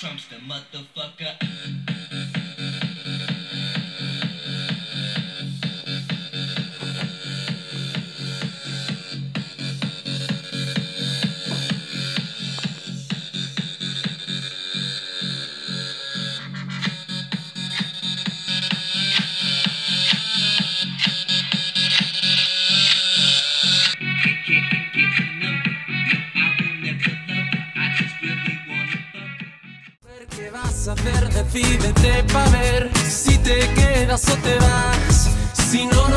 Trump's the motherfucker. Vas a hacer? Decídete pa' ver si te quedas o te vas. Si no,